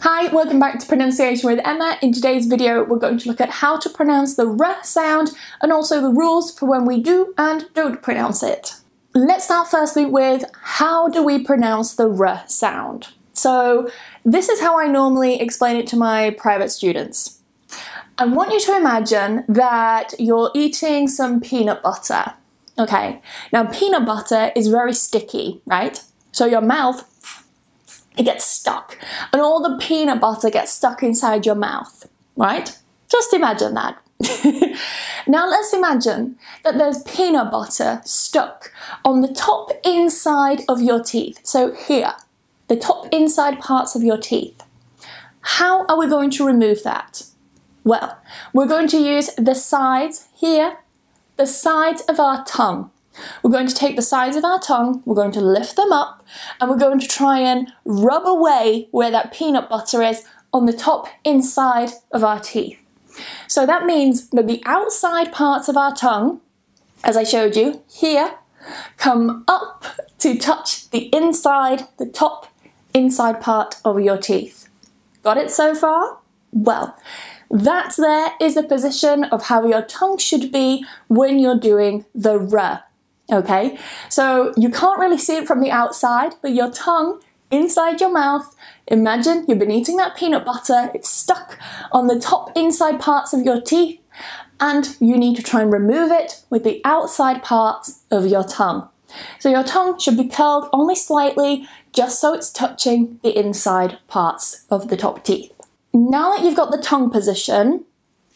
Hi, welcome back to Pronunciation with Emma. In today's video, we're going to look at how to pronounce the R sound and also the rules for when we do and don't pronounce it. Let's start firstly with how do we pronounce the R sound? So this is how I normally explain it to my private students. I want you to imagine that you're eating some peanut butter. Okay, now peanut butter is very sticky, right? So your mouth it gets stuck. And all the peanut butter gets stuck inside your mouth, right? Just imagine that. now let's imagine that there's peanut butter stuck on the top inside of your teeth. So here, the top inside parts of your teeth. How are we going to remove that? Well, we're going to use the sides here, the sides of our tongue. We're going to take the sides of our tongue, we're going to lift them up, and we're going to try and rub away where that peanut butter is on the top inside of our teeth. So that means that the outside parts of our tongue, as I showed you here, come up to touch the inside, the top inside part of your teeth. Got it so far? Well, that there is the position of how your tongue should be when you're doing the R. Okay, so you can't really see it from the outside, but your tongue inside your mouth, imagine you've been eating that peanut butter, it's stuck on the top inside parts of your teeth, and you need to try and remove it with the outside parts of your tongue. So your tongue should be curled only slightly, just so it's touching the inside parts of the top teeth. Now that you've got the tongue position,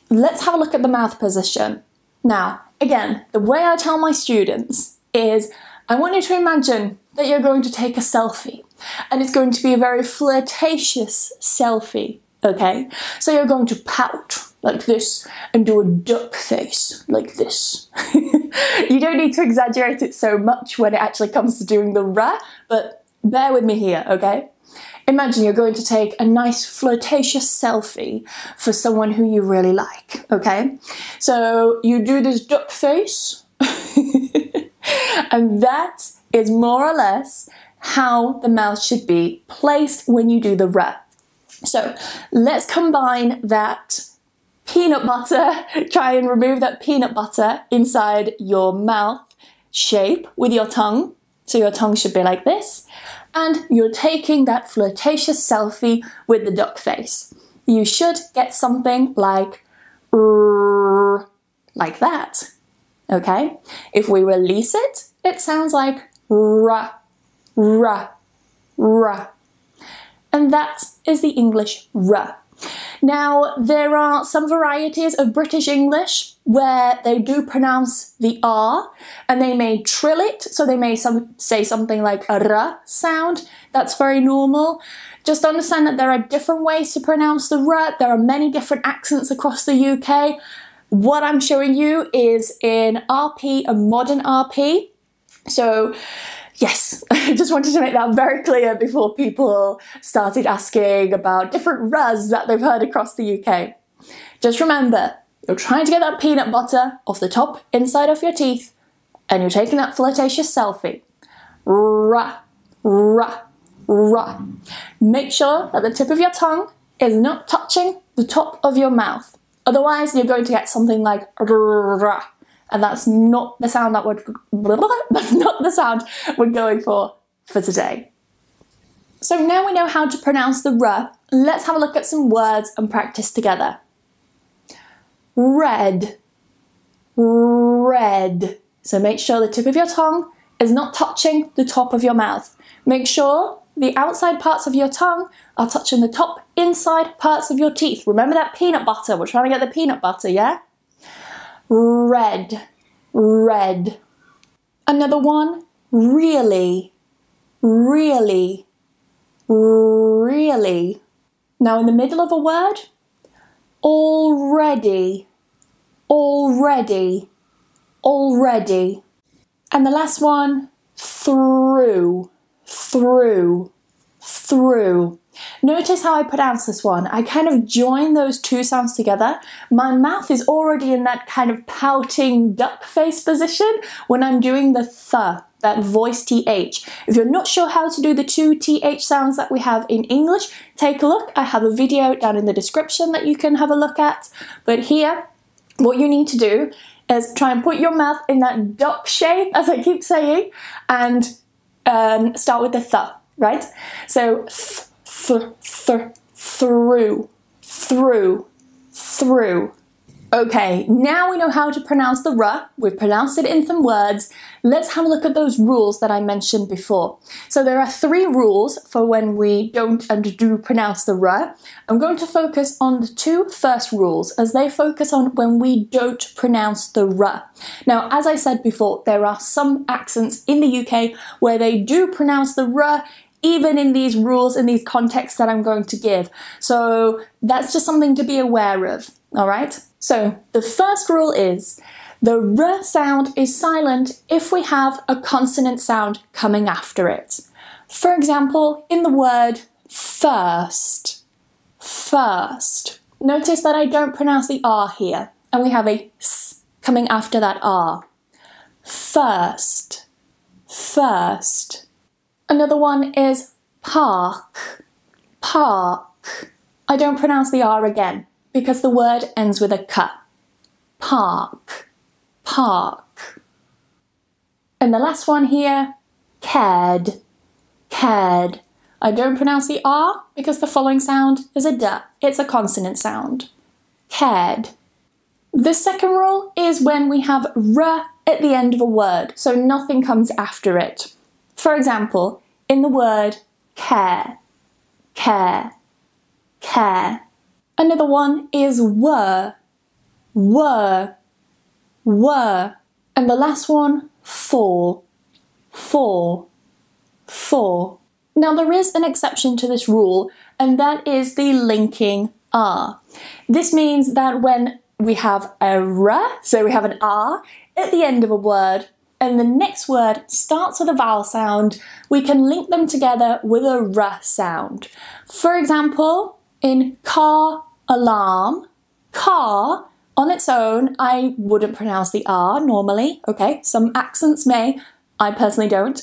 let's have a look at the mouth position. Now, again, the way I tell my students is I want you to imagine that you're going to take a selfie and it's going to be a very flirtatious selfie, okay? So you're going to pout like this and do a duck face like this. you don't need to exaggerate it so much when it actually comes to doing the ra, but bear with me here, okay? Imagine you're going to take a nice flirtatious selfie for someone who you really like, okay? So you do this duck face, and that is more or less how the mouth should be placed when you do the R. So let's combine that peanut butter, try and remove that peanut butter inside your mouth shape with your tongue. So your tongue should be like this and you're taking that flirtatious selfie with the duck face. You should get something like like that. Okay? If we release it, it sounds like ra, ra, ra. And that is the English ra. Now, there are some varieties of British English where they do pronounce the R and they may trill it, so they may some, say something like a R sound. That's very normal. Just understand that there are different ways to pronounce the R. There are many different accents across the UK. What I'm showing you is in RP, a modern RP. So Yes, I just wanted to make that very clear before people started asking about different Rs that they've heard across the UK. Just remember, you're trying to get that peanut butter off the top inside of your teeth, and you're taking that flirtatious selfie. Ra, ra, ra. Make sure that the tip of your tongue is not touching the top of your mouth. Otherwise, you're going to get something like ra and that's not the sound that would that's not the sound we're going for for today. So now we know how to pronounce the r, let's have a look at some words and practice together. Red, red. So make sure the tip of your tongue is not touching the top of your mouth. Make sure the outside parts of your tongue are touching the top inside parts of your teeth. Remember that peanut butter? We're trying to get the peanut butter, yeah? Red, red. Another one, really, really, really. Now in the middle of a word, already, already, already. And the last one, through, through, through. Notice how I pronounce this one. I kind of join those two sounds together. My mouth is already in that kind of pouting duck face position when I'm doing the th, that voice th. If you're not sure how to do the two th sounds that we have in English, take a look. I have a video down in the description that you can have a look at. But here, what you need to do is try and put your mouth in that duck shape, as I keep saying, and um, start with the th, right? So th, th, th, through, through, through. Okay, now we know how to pronounce the r. We've pronounced it in some words. Let's have a look at those rules that I mentioned before. So there are three rules for when we don't and do pronounce the r. I'm going to focus on the two first rules as they focus on when we don't pronounce the r. Now, as I said before, there are some accents in the UK where they do pronounce the r even in these rules, in these contexts that I'm going to give. So that's just something to be aware of, all right? So the first rule is the r sound is silent if we have a consonant sound coming after it. For example, in the word first, first. Notice that I don't pronounce the R here, and we have a S coming after that R. First, first. Another one is park, park. I don't pronounce the R again because the word ends with a K. Park, park. And the last one here, cared, cared. I don't pronounce the R because the following sound is a D. It's a consonant sound. Cared. The second rule is when we have R at the end of a word, so nothing comes after it. For example, in the word care, care, care. Another one is were, were, were. And the last one, for, for, for. Now there is an exception to this rule, and that is the linking R. This means that when we have a R, so we have an R at the end of a word, and the next word starts with a vowel sound, we can link them together with a r sound. For example, in car alarm, car on its own, I wouldn't pronounce the R normally, okay? Some accents may, I personally don't.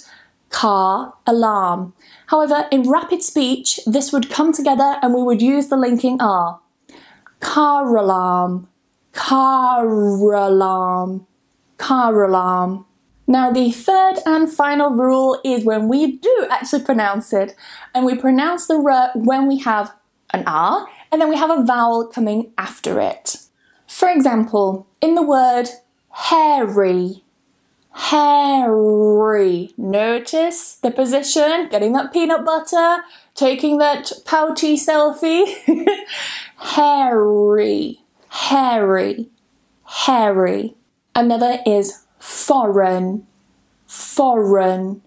Car alarm. However, in rapid speech, this would come together and we would use the linking R. Car alarm, car alarm, car alarm. Now, the third and final rule is when we do actually pronounce it, and we pronounce the r when we have an r, and then we have a vowel coming after it. For example, in the word hairy, hairy, notice the position, getting that peanut butter, taking that pouty selfie. hairy, hairy, hairy. Another is foreign, foreign,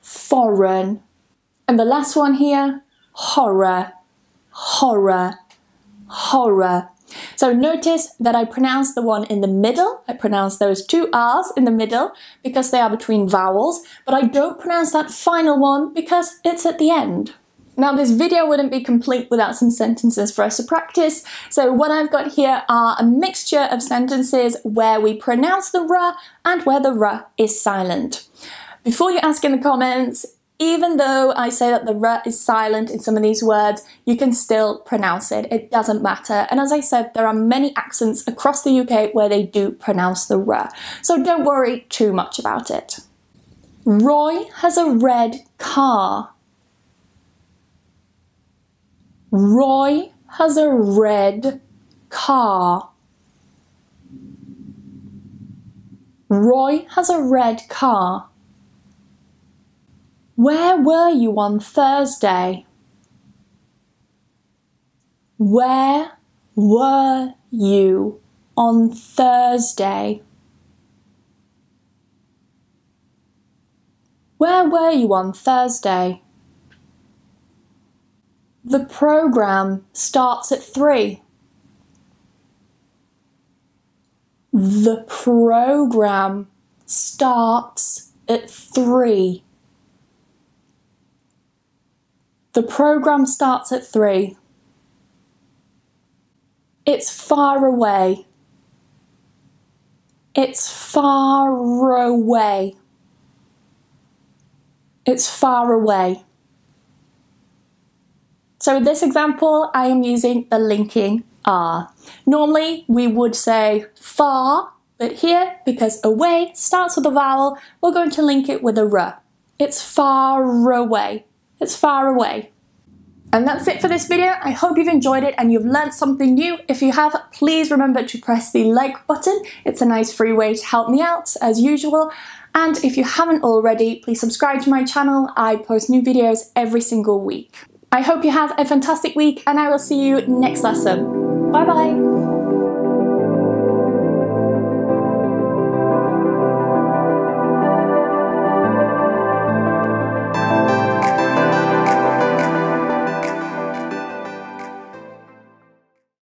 foreign. And the last one here, horror, horror, horror. So notice that I pronounce the one in the middle. I pronounce those two R's in the middle because they are between vowels, but I don't pronounce that final one because it's at the end. Now this video wouldn't be complete without some sentences for us to practice, so what I've got here are a mixture of sentences where we pronounce the r and where the r is silent. Before you ask in the comments, even though I say that the r is silent in some of these words, you can still pronounce it. It doesn't matter. And as I said, there are many accents across the UK where they do pronounce the r. So don't worry too much about it. Roy has a red car. Roy has a red car. Roy has a red car. Where were you on Thursday? Where were you on Thursday? Where were you on Thursday? The program starts at three. The program starts at three. The program starts at 3. It's far away. It's far away. It's far away. So in this example, I am using the linking R. Normally, we would say far, but here, because away starts with a vowel, we're going to link it with a R. It's far away. It's far away. And that's it for this video. I hope you've enjoyed it and you've learned something new. If you have, please remember to press the like button. It's a nice free way to help me out, as usual. And if you haven't already, please subscribe to my channel. I post new videos every single week. I hope you have a fantastic week and I will see you next lesson. Bye bye!